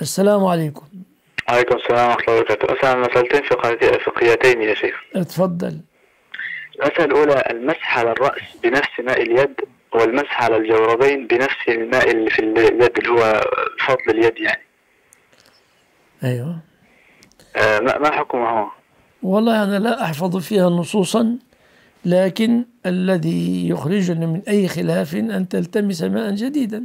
السلام عليكم. عليكم السلام ورحمة الله وبركاته. أسأل مسألتين فقهيتين- فقهيتين يا شيخ. اتفضل. المسألة الأولى المسح على الرأس بنفس ماء اليد والمسح على الجوربين بنفس الماء اللي في اليد اللي هو فضل اليد يعني. أيوه. آه، ما ما حكمه هو؟ والله أنا لا أحفظ فيها نصوصا لكن الذي يخرجني من أي خلاف أن تلتمس ماء جديدا.